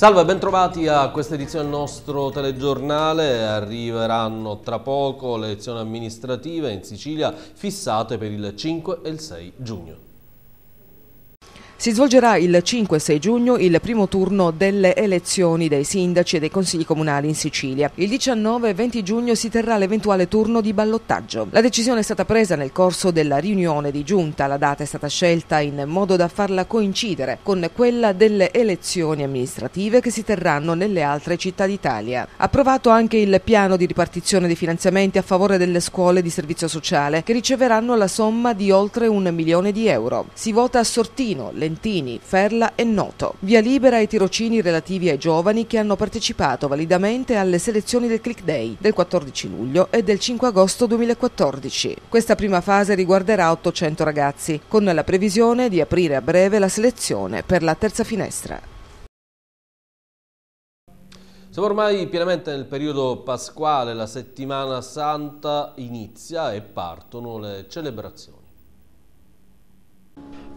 Salve, bentrovati a questa edizione del nostro telegiornale. Arriveranno tra poco le elezioni amministrative in Sicilia fissate per il 5 e il 6 giugno. Si svolgerà il 5 6 giugno il primo turno delle elezioni dei sindaci e dei consigli comunali in Sicilia. Il 19 e 20 giugno si terrà l'eventuale turno di ballottaggio. La decisione è stata presa nel corso della riunione di giunta. La data è stata scelta in modo da farla coincidere con quella delle elezioni amministrative che si terranno nelle altre città d'Italia. Approvato anche il piano di ripartizione dei finanziamenti a favore delle scuole di servizio sociale che riceveranno la somma di oltre un milione di euro. Si vota a Sortino, le Valentini, Ferla e Noto. Via libera ai tirocini relativi ai giovani che hanno partecipato validamente alle selezioni del Click Day del 14 luglio e del 5 agosto 2014. Questa prima fase riguarderà 800 ragazzi, con la previsione di aprire a breve la selezione per la terza finestra. Siamo ormai pienamente nel periodo pasquale, la settimana santa inizia e partono le celebrazioni.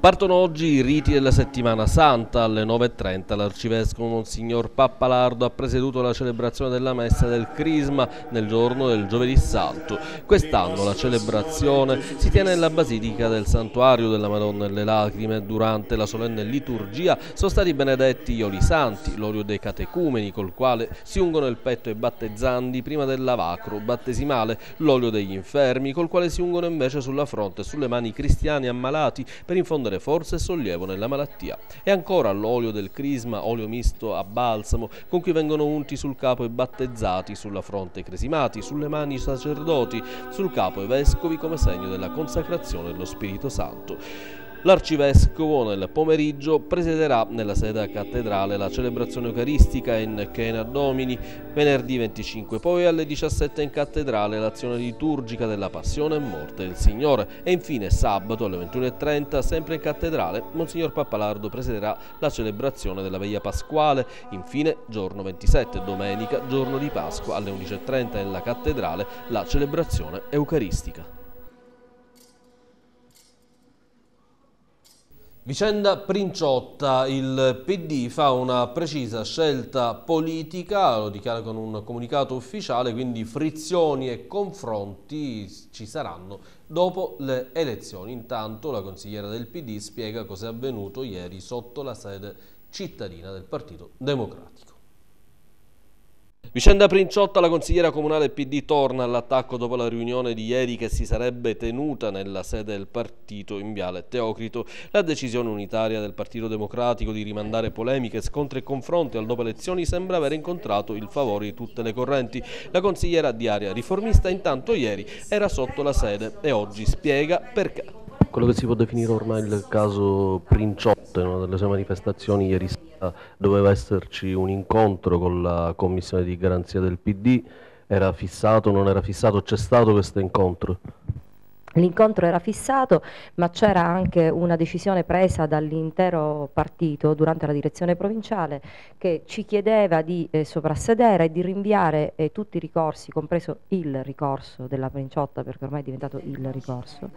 Partono oggi i riti della settimana santa. Alle 9.30 l'arcivescovo Monsignor Pappalardo ha presieduto la celebrazione della messa del Crisma nel giorno del giovedì santo. Quest'anno la celebrazione si tiene nella basilica del Santuario della Madonna delle Lacrime. Durante la solenne liturgia sono stati benedetti gli oli santi, l'olio dei catecumeni col quale si ungono il petto ai battezzandi prima del lavacro battesimale, l'olio degli infermi col quale si ungono invece sulla fronte e sulle mani cristiani ammalati per infondere infondere forza e sollievo nella malattia. E ancora l'olio del crisma, olio misto a balsamo, con cui vengono unti sul capo i battezzati, sulla fronte i cresimati, sulle mani i sacerdoti, sul capo i vescovi come segno della consacrazione dello Spirito Santo. L'arcivescovo nel pomeriggio presiederà nella sede cattedrale la celebrazione eucaristica in Chena Domini venerdì 25, poi alle 17 in cattedrale l'azione liturgica della Passione e Morte del Signore e infine sabato alle 21.30 sempre in cattedrale Monsignor Pappalardo presiederà la celebrazione della Veglia Pasquale, infine giorno 27, domenica, giorno di Pasqua alle 11.30 nella cattedrale la celebrazione eucaristica. Vicenda Princiotta, il PD fa una precisa scelta politica, lo dichiara con un comunicato ufficiale, quindi frizioni e confronti ci saranno dopo le elezioni. Intanto la consigliera del PD spiega cosa è avvenuto ieri sotto la sede cittadina del Partito Democratico. Vicenda Princiotta, la consigliera comunale PD torna all'attacco dopo la riunione di ieri che si sarebbe tenuta nella sede del partito in Viale Teocrito. La decisione unitaria del Partito Democratico di rimandare polemiche, scontri e confronti al dopo elezioni sembra aver incontrato il favore di tutte le correnti. La consigliera di area riformista intanto ieri era sotto la sede e oggi spiega perché quello che si può definire ormai il caso Princiotto in una delle sue manifestazioni ieri sera doveva esserci un incontro con la commissione di garanzia del PD, era fissato, non era fissato, c'è stato questo incontro? L'incontro era fissato, ma c'era anche una decisione presa dall'intero partito durante la direzione provinciale che ci chiedeva di eh, soprassedere e di rinviare eh, tutti i ricorsi, compreso il ricorso della Princiotta, perché ormai è diventato il ricorso,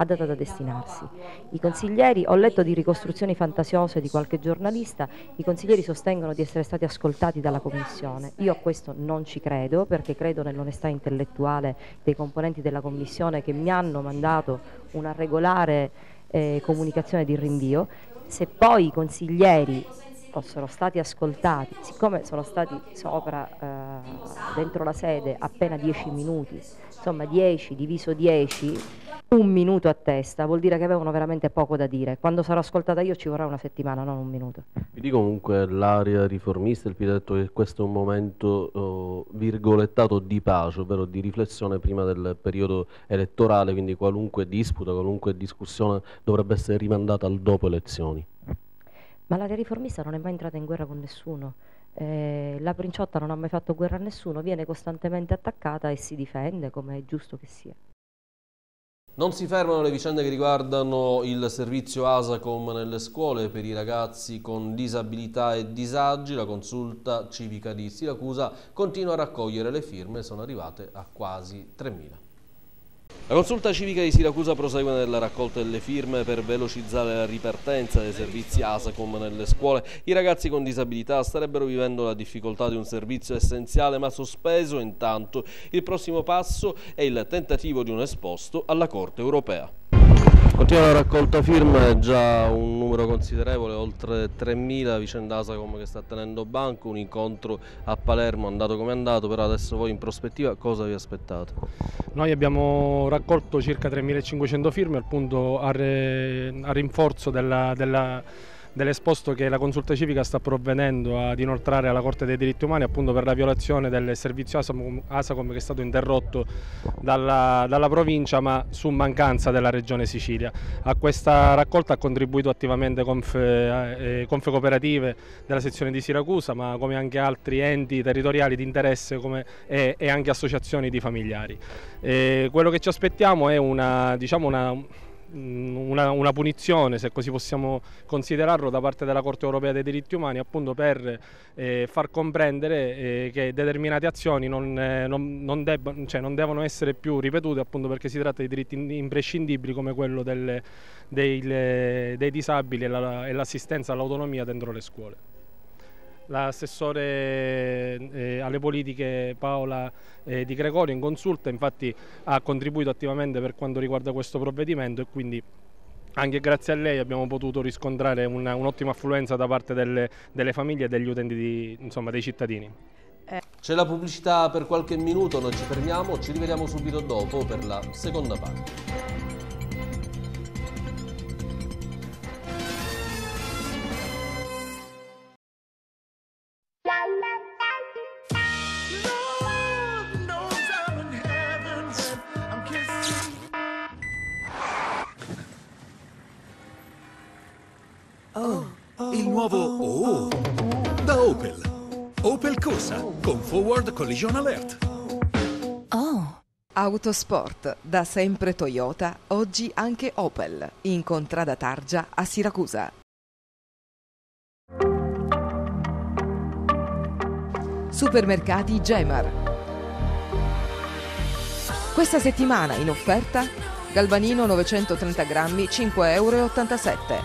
a data da destinarsi. I consiglieri, ho letto di ricostruzioni fantasiose di qualche giornalista, i consiglieri sostengono di essere stati ascoltati dalla Commissione. Io a questo non ci credo perché credo nell'onestà intellettuale dei componenti della Commissione che mi hanno mandato una regolare eh, comunicazione di rinvio. Se poi i consiglieri fossero stati ascoltati, siccome sono stati sopra eh, dentro la sede appena 10 minuti, insomma 10 diviso 10 un minuto a testa, vuol dire che avevano veramente poco da dire. Quando sarò ascoltata io ci vorrà una settimana, non un minuto. Quindi comunque l'area riformista, il PD ha detto che questo è un momento oh, virgolettato di pace, ovvero di riflessione prima del periodo elettorale, quindi qualunque disputa, qualunque discussione dovrebbe essere rimandata al dopo elezioni. Ma l'area riformista non è mai entrata in guerra con nessuno. Eh, la Princiotta non ha mai fatto guerra a nessuno, viene costantemente attaccata e si difende come è giusto che sia. Non si fermano le vicende che riguardano il servizio ASACOM nelle scuole per i ragazzi con disabilità e disagi. La consulta civica di Siracusa continua a raccogliere le firme, sono arrivate a quasi 3.000. La consulta civica di Siracusa prosegue nella raccolta delle firme per velocizzare la ripartenza dei servizi ASACOM nelle scuole. I ragazzi con disabilità starebbero vivendo la difficoltà di un servizio essenziale ma sospeso intanto. Il prossimo passo è il tentativo di un esposto alla Corte europea. Continua la raccolta firme, già un numero considerevole, oltre 3.000 vicenda Asacom che sta tenendo banco, un incontro a Palermo andato come andato, però adesso voi in prospettiva cosa vi aspettate? Noi abbiamo raccolto circa 3.500 firme appunto a, rinforzo della, della dell'esposto che la consulta civica sta provvedendo ad inoltrare alla Corte dei diritti umani appunto per la violazione del servizio ASACOM, ASACOM che è stato interrotto dalla, dalla, provincia ma su mancanza della regione Sicilia. A questa raccolta ha contribuito attivamente Confe, eh, Confe Cooperative della sezione di Siracusa ma come anche altri enti territoriali di interesse come, e, e, anche associazioni di familiari. E quello che ci aspettiamo è una, diciamo una una, una, punizione, se così possiamo considerarlo, da parte della Corte europea dei diritti umani appunto per eh, far comprendere eh, che determinate azioni non, eh, non, non, debba, cioè non, devono essere più ripetute appunto perché si tratta di diritti imprescindibili come quello delle, dei, dei, disabili e l'assistenza all'autonomia dentro le scuole l'assessore eh, alle politiche Paola eh, Di Gregorio in consulta infatti ha contribuito attivamente per quanto riguarda questo provvedimento e quindi anche grazie a lei abbiamo potuto riscontrare un'ottima affluenza da parte delle, delle, famiglie e degli utenti, di, insomma, dei cittadini. C'è la pubblicità per qualche minuto, noi ci fermiamo, ci rivediamo subito dopo per la seconda parte. Nuovo Oh da Opel. Opel Corsa con Forward Collision Alert. Oh. Autosport, da sempre Toyota, oggi anche Opel, in Contrada Targia a Siracusa. Supermercati Gemar. Questa settimana in offerta Galbanino 930 grammi 5,87 euro.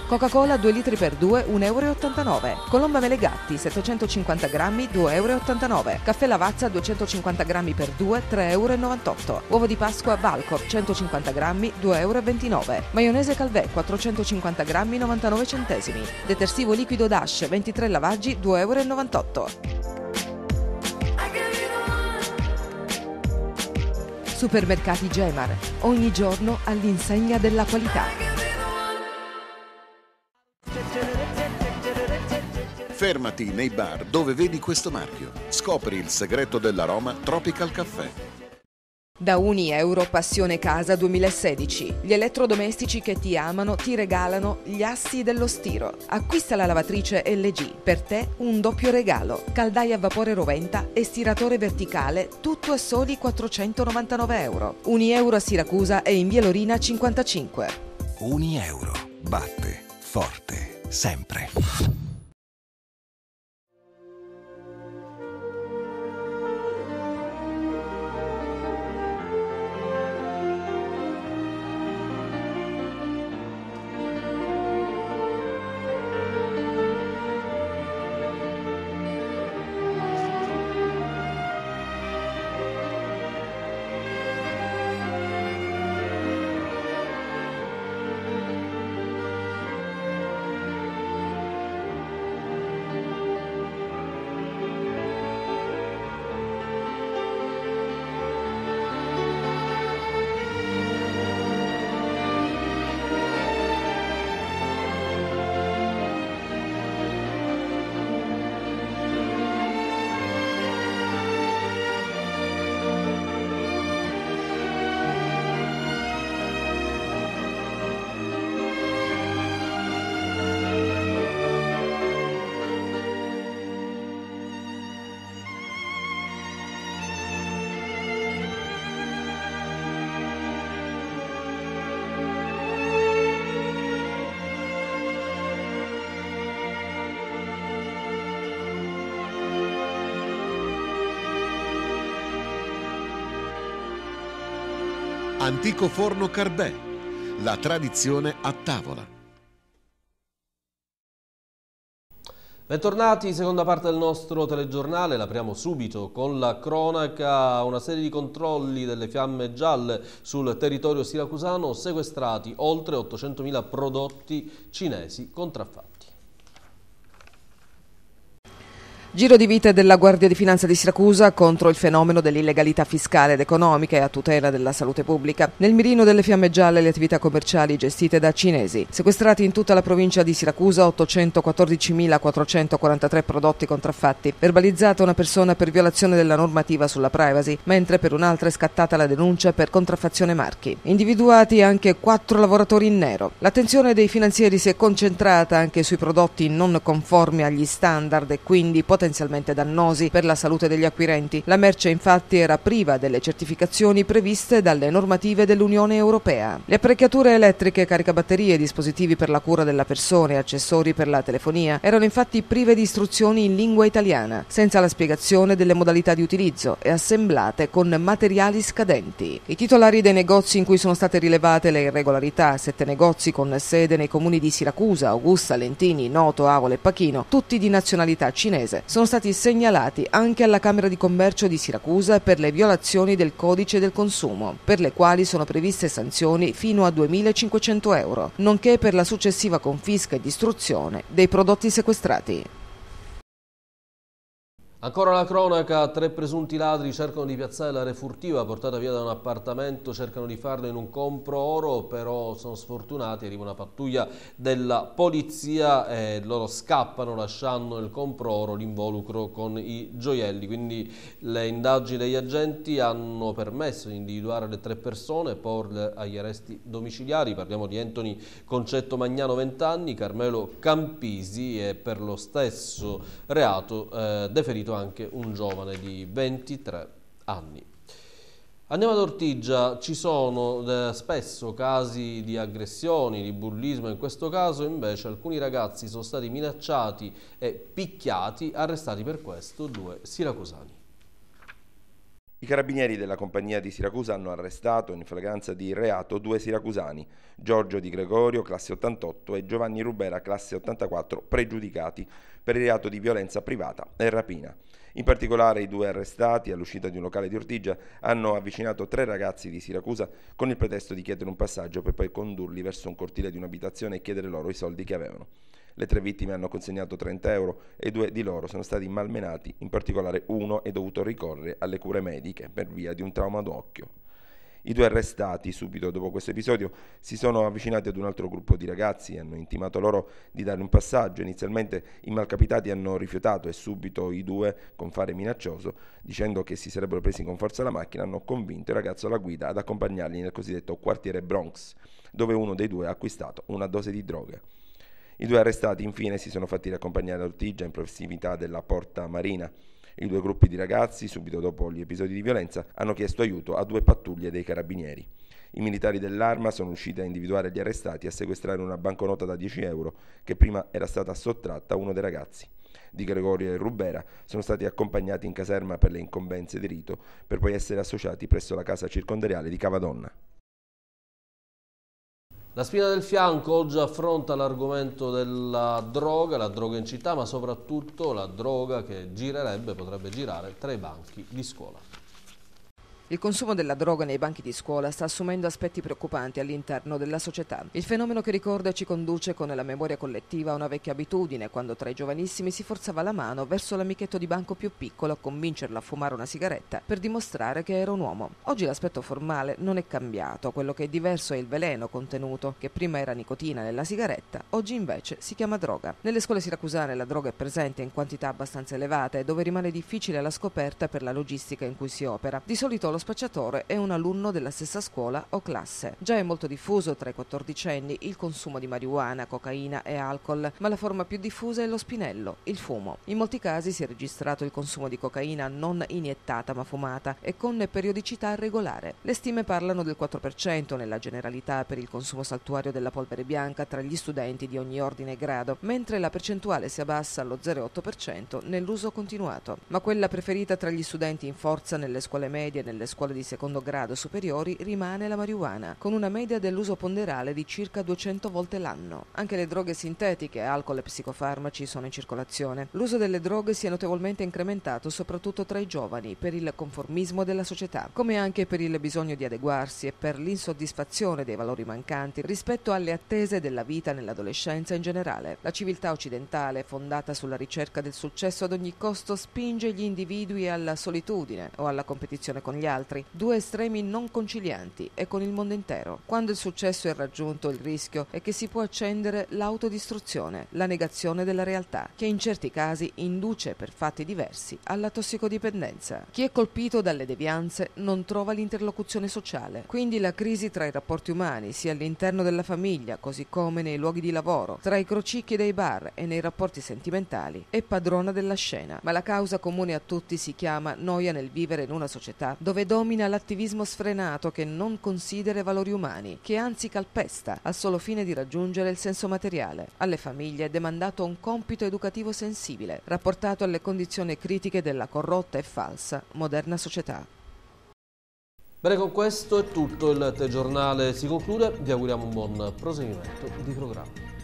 Coca-Cola 2 litri per 2 1,89 euro. Colomba Melegatti 750 grammi 2,89 euro. Caffè Lavazza 250 grammi per 2 3,98 euro. Uovo di Pasqua Valcor 150 grammi 2,29 euro. Maionese Calvè 450 grammi 99 centesimi. Detersivo liquido Dash 23 lavaggi 2,98 euro. Supermercati Gemar, ogni giorno all'insegna della qualità. Fermati nei bar dove vedi questo marchio. Scopri il segreto dell'aroma Tropical Caffè. Da Uni Euro Passione Casa 2016. Gli elettrodomestici che ti amano ti regalano gli assi dello stiro. Acquista la lavatrice LG. Per te un doppio regalo. Caldaia a vapore roventa e stiratore verticale, tutto a soli 499 euro. Uni Euro a Siracusa e in Via Lorina 55. Uni Euro. Batte. Forte. Sempre. Antico forno Carbè. La tradizione a tavola. Bentornati, seconda parte del nostro telegiornale, l'apriamo subito con la cronaca, una serie di controlli delle fiamme gialle sul territorio siracusano, sequestrati oltre 800.000 prodotti cinesi contraffatti. Giro di vite della Guardia di Finanza di Siracusa contro il fenomeno dell'illegalità fiscale ed economica e a tutela della salute pubblica. Nel mirino delle fiamme gialle le attività commerciali gestite da cinesi. Sequestrati in tutta la provincia di Siracusa 814.443 prodotti contraffatti. Verbalizzata una persona per violazione della normativa sulla privacy, mentre per un'altra è scattata la denuncia per contraffazione marchi. Individuati anche quattro lavoratori in nero. L'attenzione dei finanzieri si è concentrata anche sui prodotti non conformi agli standard e quindi potenzialmente potenzialmente dannosi per la salute degli acquirenti. La merce infatti era priva delle certificazioni previste dalle normative dell'Unione Europea. Le apparecchiature elettriche, caricabatterie, dispositivi per la cura della persona e accessori per la telefonia erano infatti prive di istruzioni in lingua italiana, senza la spiegazione delle modalità di utilizzo e assemblate con materiali scadenti. I titolari dei negozi in cui sono state rilevate le irregolarità, sette negozi con sede nei comuni di Siracusa, Augusta, Lentini, Noto, Avola e Pachino, tutti di nazionalità cinese, sono stati segnalati anche alla Camera di Commercio di Siracusa per le violazioni del codice del consumo, per le quali sono previste sanzioni fino a 2.500 euro, nonché per la successiva confisca e distruzione dei prodotti sequestrati. Ancora la cronaca, tre presunti ladri cercano di piazzare la refurtiva portata via da un appartamento, cercano di farlo in un compro oro, però sono sfortunati, arriva una pattuglia della polizia e loro scappano lasciando nel compro oro l'involucro con i gioielli, quindi le indagini degli agenti hanno permesso di individuare le tre persone e porle agli arresti domiciliari, parliamo di Anthony Concetto Magnano 20 anni, Carmelo Campisi e per lo stesso reato eh, deferito anche un giovane di 23 anni. Andiamo ad Ortigia, ci sono eh, spesso casi di aggressioni, di bullismo, in questo caso invece alcuni ragazzi sono stati minacciati e picchiati, arrestati per questo due siracusani. I carabinieri della compagnia di Siracusa hanno arrestato in flagranza di reato due siracusani, Giorgio Di Gregorio, classe 88, e Giovanni Rubera, classe 84, pregiudicati per il reato di violenza privata e rapina. In particolare i due arrestati all'uscita di un locale di Ortigia hanno avvicinato tre ragazzi di Siracusa con il pretesto di chiedere un passaggio per poi condurli verso un cortile di un'abitazione e chiedere loro i soldi che avevano. Le tre vittime hanno consegnato 30 euro e due di loro sono stati malmenati, in particolare uno è dovuto ricorrere alle cure mediche per via di un trauma d'occhio. I due arrestati, subito dopo questo episodio, si sono avvicinati ad un altro gruppo di ragazzi e hanno intimato loro di dare un passaggio. Inizialmente i malcapitati hanno rifiutato e subito i due, con fare minaccioso, dicendo che si sarebbero presi con forza la macchina, hanno convinto il ragazzo alla guida ad accompagnarli nel cosiddetto quartiere Bronx, dove uno dei due ha acquistato una dose di droga. I due arrestati infine si sono fatti riaccompagnare a Ortigia in prossimità della Porta Marina. I due gruppi di ragazzi, subito dopo gli episodi di violenza, hanno chiesto aiuto a due pattuglie dei carabinieri. I militari dell'arma sono riusciti a individuare gli arrestati e a sequestrare una banconota da 10 euro che prima era stata sottratta a uno dei ragazzi. Di Gregorio e Rubera sono stati accompagnati in caserma per le incombenze di rito per poi essere associati presso la casa circondariale di Cavadonna. La spina del fianco oggi affronta l'argomento della droga, la droga in città, ma soprattutto la droga che girerebbe, potrebbe girare tra i banchi di scuola. Il consumo della droga nei banchi di scuola sta assumendo aspetti preoccupanti all'interno della società. Il fenomeno che ricorda ci conduce con la memoria collettiva a una vecchia abitudine, quando tra i giovanissimi si forzava la mano verso l'amichetto di banco più piccolo a convincerlo a fumare una sigaretta per dimostrare che era un uomo. Oggi l'aspetto formale non è cambiato, quello che è diverso è il veleno contenuto, che prima era nicotina nella sigaretta, oggi invece si chiama droga. Nelle scuole siracusane la droga è presente in quantità abbastanza elevate, dove rimane difficile la scoperta per la logistica in cui si opera. Di solito lo spacciatore è un alunno della stessa scuola o classe. Già è molto diffuso tra i quattordicenni il consumo di marijuana, cocaina e alcol, ma la forma più diffusa è lo spinello, il fumo. In molti casi si è registrato il consumo di cocaina non iniettata ma fumata e con periodicità regolare. Le stime parlano del 4% nella generalità per il consumo saltuario della polvere bianca tra gli studenti di ogni ordine e grado, mentre la percentuale si abbassa allo 0,8% nell'uso continuato. Ma quella preferita tra gli studenti in forza nelle scuole medie e nelle nelle scuole di secondo grado superiori rimane la marijuana, con una media dell'uso ponderale di circa 200 volte l'anno. Anche le droghe sintetiche, alcol e psicofarmaci sono in circolazione. L'uso delle droghe si è notevolmente incrementato soprattutto tra i giovani per il conformismo della società, come anche per il bisogno di adeguarsi e per l'insoddisfazione dei valori mancanti rispetto alle attese della vita nell'adolescenza in generale. La civiltà occidentale, fondata sulla ricerca del successo ad ogni costo, spinge gli individui alla solitudine o alla competizione con gli altri, due estremi non concilianti e con il mondo intero. Quando il successo è raggiunto, il rischio è che si può accendere l'autodistruzione, la negazione della realtà, che in certi casi induce per fatti diversi alla tossicodipendenza. Chi è colpito dalle devianze non trova l'interlocuzione sociale, quindi la crisi tra i rapporti umani, sia all'interno della famiglia, così come nei luoghi di lavoro, tra i crocicchi dei bar e nei rapporti sentimentali, è padrona della scena, ma la causa comune a tutti si chiama noia nel vivere in una società dove domina l'attivismo sfrenato che non considera i valori umani, che anzi calpesta al solo fine di raggiungere il senso materiale. Alle famiglie è demandato un compito educativo sensibile, rapportato alle condizioni critiche della corrotta e falsa moderna società. Bene, con questo è tutto, il telegiornale si conclude, vi auguriamo un buon proseguimento di programma.